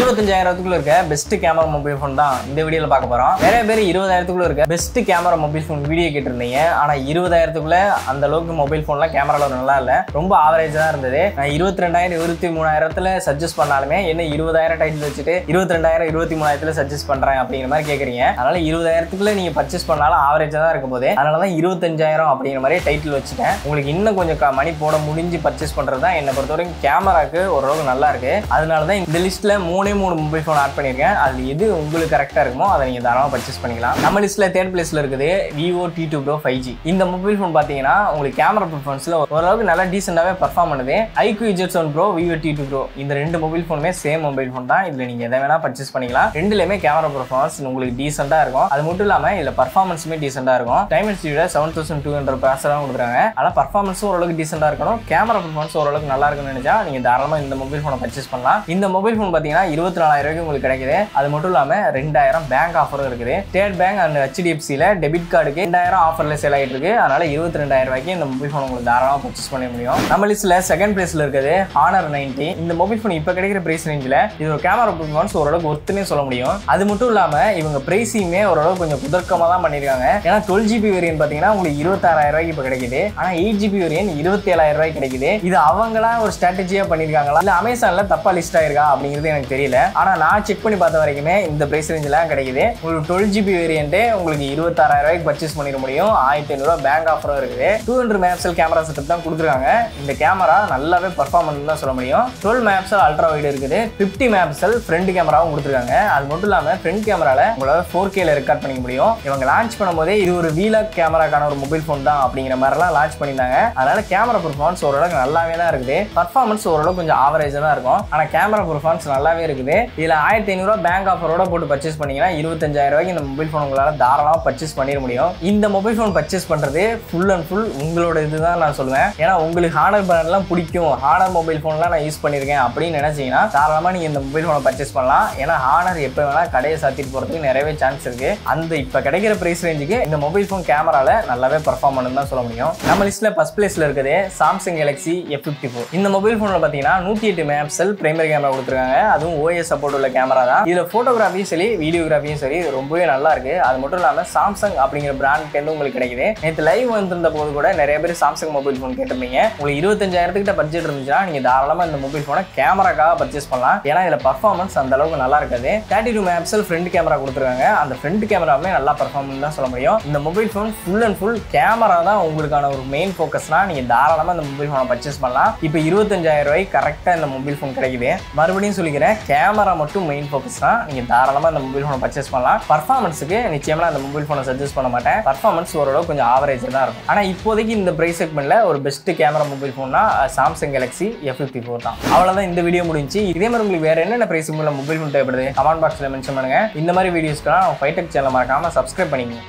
இருபத்தஞ்சாயிரத்துக்குள்ள இருக்க best camera mobile phone தான் இந்த வீடியோல பார்க்க போறோம். நிறைய பேர் இருபதாயிரத்துக்குள்ள இருக்க best camera mobile phone video கேட்டிருந்தீங்க. ஆனா இருபதாயிரத்துக்குள்ள அந்த அளவுக்கு மொபைல் ஃபோன்லாம் கேமரால நல்லா இல்ல. ரொம்ப ஆவரேஜ் தான் இருந்தது. நான் இருபத்தி ரெண்டாயிரம் இருபத்தி மூணாயிரத்துல சஜஸ்ட் பண்ணாலுமே என்ன இருபதாயிரம் டைட்டில் வச்சுட்டு இருபத்தி ரெண்டாயிரம் இருபத்தி மூணாயிரத்துல சஜஸ்ட் பண்றேன் அப்படிங்கிற மாதிரி கேக்குறீங்க. அதனால இருபதாயிரத்துக்குள்ள நீங்க பர்ச்சேஸ் பண்ணாலும் ஆவரேஜா தான் இருக்கும் போது அதனாலதான் இருபத்தஞ்சாயிரம் அப்படிங்கிற மாதிரி டைட்டில் வச்சுட்டேன். உங்களுக்கு இன்னும் கொஞ்சம் க- மணி போட முடிஞ்சு பர்ச்சேஸ் பண்றது தான் என்னை பொறுத்தவரைக்கும் கேமராக்கு ஓரளவுக்கு நல்லா இருக்கு. அதனாலதான் இந்த லிஸ்ட்ல மூணு மூணு மொபைல் ஃபோன் ஆட் பண்ணியிருக்கேன். அது எது உங்களுக்கு கரெக்டாக இருக்குமோ அதை நீங்கள் தாராளமாக பர்ச்சேஸ் பண்ணிக்கலாம். நம்ம லிஸ்ட்டில் தேர்ட் பிளேஸில் இருக்குது Vivo T two Pro five G இந்த மொபைல் ஃபோன் பார்த்தீங்கன்னா உங்களுக்கு கேமரா பர்ஃபார்மன்ஸில் ஓரளவுக்கு நல்லா டீசெண்டாகவே பர்ஃபார்ம் பண்ணுது. IQOO Z one Pro Vivo T two Pro இந்த ரெண்டு மொபைல் ஃபோனுமே சேம் மொபைல் ஃபோன் தான். இதில் நீங்கள் எதை வேணால் பர்ச்சேஸ் பண்ணிக்கலாம். ரெண்டுலேயுமே கேமரா பர்ஃபார்மன்ஸ் உங்களுக்கு டீசெண்டாக இருக்கும். அது மட்டும் இல்லாமல் இதில் பர்ஃபார்மன்ஸுமே டீசெண்டாக இருக்கும். Dimensity seven thousand two hundred ப்ராசராக கொடுக்குறாங்க. ஆனால் பர்ஃபார்மன்ஸும் ஓரளவுக்கு டீசெண்டாக இருக்கணும். கேமரா பர்ஃபார்மன்ஸ் ஓரளவுக்கு நல்லா இருக்கும்னு நினைச்சா நீங்கள் தாராளமாக இந்த மொபைல் ஃபோனை பர்ச்சேஸ் பண்ணலாம். இந்த மொபைல் ஃபோன் பார்த்தீங்கன்னா இருபத்தி நாலாயிரம் ரூபாய்க்கு உங்களுக்கு கிடைக்குது. அது மட்டும் இல்லாமல் ரெண்டாயிரம் பேங்க் ஆஃபரும் இருக்குது. ஸ்டேட் பேங்க் அண்ட் ஹெச்டிஎஃப்சியில் டெபிட் கார்டுக்கு ரெண்டாயிரம் ஆஃபரில் சேல் ஆகிட்டு இருக்கு. அதனால இருபத்தி ரெண்டாயிரம் ரூபாய்க்கு இந்த மொபைல் ஃபோன் உங்களுக்கு தாராளமாக பர்ச்சேஸ் பண்ண முடியும். நம்ம லிஸ்ட்டில் செகண்ட் பிளேஸில் இருக்குது ஹானர் நைன்டி இந்த மொபைல் ஃபோன் இப்போ கிடைக்கிற பிரைஸ் ரேஞ்சில் இது ஒரு கேமரா பர்ஃபார்மன்ஸ் ஓரளவுக்கு ஒருத்தனே சொல்ல முடியும். அது மட்டும் இல்லாமல் இவங்க பிரைஸையுமே ஓரளவுக்கு கொஞ்சம் குதர்க்கமாக தான் பண்ணியிருக்காங்க. ஏன்னா டுவெல் ஜிபி வேரியன் பார்த்தீங்கன்னா உங்களுக்கு இருபத்தாறாயிரம் ரூபாய்க்கு இப்போ கிடைக்குது. ஆனால் எயிட் ஜிபி வேரியன் இருபத்தி ஏழாயிரம் ரூபாய்க்கு கிடைக்குது. இது அவங்களா ஒரு ஸ்ட்ராட்டஜியாக பண்ணியிருக்காங்களா? இல்லை அமேசானில் தப்பா லிஸ்ட் ஆயிருக்கா? அப்படிங்கிறது எனக்கு தெரியல. ஆனால் நான் செக் பண்ணி பார்த்த வரைக்குமே இந்த பிரைஸ் ரேஞ்சில் கிடைக்குது. உங்களுக்கு டுவெல் ஜிபி வேரியன்ட்டே உங்களுக்கு இருபத்தாறாயிரம் ரூபாய்க்கு பர்ச்சேஸ் பண்ணிட முடியும். ஆயிரத்தி ஐநூறுரூவா பேங்க் ஆஃபரும் இருக்குது. Two hundred megapixel camera setup தான் கொடுத்துருக்காங்க. இந்த கேமரா நல்லாவே பர்ஃபார்மன்ஸ் தான் சொல்ல முடியும். டுவெல் மேப்சல் அல்ட்ரா வைடு இருக்குது. ஃபிஃப்டி மேப்சல் ஃப்ரண்ட் கேமராவும் கொடுத்துருக்காங்க. அது மட்டும் இல்லாமல் ஃப்ரண்ட் கேமரால உங்களால் ஃபோர் கேல ரெக்கார்ட் பண்ணிக்க முடியும். இவங்க லான்ச் பண்ணும்போதே இது ஒரு வீலாக் கேமராக்கான ஒரு மொபைல் ஃபோன் தான் அப்படிங்கிற மாதிரிலாம் லான்ச் பண்ணியிருந்தாங்க. அதனால கேமரா பர்ஃபார்மன்ஸ் ஓரளவுக்கு நல்லாவே தான் இருக்குது. பர்ஃபார்மன்ஸ் ஓரளவுக்கு கொஞ்சம் ஆவரேஜாக தான் இருக்கும். ஆனால் கேமரா பர்ஃபார்மன்ஸ் நல்லாவே இருக்குது. இதில் ஆயிரத்தி ஐநூறுரூவா பேங்க் ஆஃபரோட போட்டு பர்ச்சேஸ் பண்ணிங்கன்னா இருபத்தஞ்சாயிரம் ரூபாய்க்கு இந்த மொபைல் ஃபோன் உங்களால் தாராளமாக பர்ச்சேஸ் பண்ணிட முடியும். இந்த மொபைல் ஃபோன் பர்ச்சேஸ் பண்ணுறது ஃபுல் அண்ட் ஃபுல் உங்களோட இதுதான் நான் சொல்லுவேன். ஏன்னா உங்களுக்கு ஹானர் பிராண்ட்லாம் பிடிக்கும். ஹானர் மொபைல் ஃபோன்லாம் நான் யூஸ் பண்ணியிருக்கேன் அப்படின்னு நினச்சிங்கன்னா தாராளமாக நீங்கள் இந்த மொபைல் ஃபோனை பர்ச்சேஸ் பண்ணலாம். ஏன்னா ஹானர் எப்போ வேணால் கடையை சாத்திட்டு போகிறதுக்கு நிறையவே சான்ஸ் இருக்குது அந்த இப்போ கிடைக்கிற ப்ரைஸ் ரேஞ்சுக்கு இந்த மொபைல் ஃபோன் கேமராவில் நல்லாவே பர்ஃபார்ம் பண்ணுன்னு தான் சொல்ல முடியும். நம்ம லிஸ்ட்டில் ஃபஸ்ட் பிளேஸில் இருக்குது Samsung Galaxy F fifty four இந்த மொபைல் ஃபோனில் பார்த்தீங்கன்னா நூற்றி எட்டு மேப்சல் பிரைமரி கேமரா கொடுத்துருக்காங்க. அதுவும் ஓஎஸ் சப்போர்ட் உள்ள கேமரா தான். இதில் ஃபோட்டோகிராஃபியும் சரி வீடியோகிராஃபியும் சரி ரொம்பவே நல்லா இருக்கு. அது மட்டும் இல்லாமல் சாம்சங் அப்படிங்கிற பிராண்ட்லேருந்து உங்களுக்கு கிடைக்குது. நேற்று லைவ் வந்திருந்த போது கூட நிறைய பேர் சாம்சங் மொபைல் ஃபோன் கேட்டிருந்தீங்க. உங்களுக்கு இருபத்தஞ்சாயிரத்துக்கிட்ட பட்ஜெட் இருந்துச்சுன்னா நீங்கள் தாராளமாக இந்த மொபைல் ஃபோனை கேமராக்காக பர்ச்சேஸ் பண்ணலாம். ஏன்னா இதில் பர்ஃபார்மன்ஸ் அந்த அளவுக்கு நல்லா இருக்காது. தேர்ட்டி டூ மேப்ஸில் ஃப்ரண்ட் கேமரா கொடுத்துருக்காங்க. அந்த ஃப்ரண்ட் கேமராவுமே நல்லா பர்ஃபார்மன்ஸ் தான் சொல்ல முடியும். இந்த mobile phone full and full camera தான் உங்களுக்கான ஒரு மெயின் ஃபோக்கஸ்னால் நீங்கள் தாராளமாக இந்த மொபைல் ஃபோனை பர்ச்சேஸ் பண்ணலாம். இப்போ இருபத்தஞ்சாயிரம் ரூபாய் கரெக்டாக இந்த மொபைல் ஃபோன் கிடைக்குது. மறுபடியும் சொல்லிக்கிறேன் கேமரா மட்டும் மெயின் ஃபோக்கஸ் தான். நீங்கள் தாராளமாக இந்த மொபைல் ஃபோனை பர்ச்சேஸ் பண்ணலாம். பர்ஃபார்மன்ஸுக்கு நிச்சயமாக நான் இந்த மொபைல் ஃபோனை சஜஸ்ட் பண்ண மாட்டேன். பர்ஃபார்மன்ஸ் ஓரளவு கொஞ்சம் ஆவரேஜாக தான் இருக்கும். ஆனால் இப்போதைக்கு இந்த ப்ரைஸ் செக்மெண்ட்டில் ஒரு best camera mobile ஃபோன்னா Samsung Galaxy F fifty four தான். அவ்வளோதான் இந்த வீடியோ முடிஞ்சு இதே மாதிரி உங்களுக்கு வேறு என்னென்ன ப்ரைஸ் மொபைல் ஃபோன் தேவைப்படுது கமெண்ட் பாக்ஸில் மென்ஷன் பண்ணுங்க. இந்த மாதிரி வீடியோஸ்க்கெல்லாம் ஃபைடெக் சேனல் மறக்காமல் சப்ஸ்கிரைப் பண்ணிக்கோங்க.